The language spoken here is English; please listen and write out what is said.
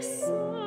verso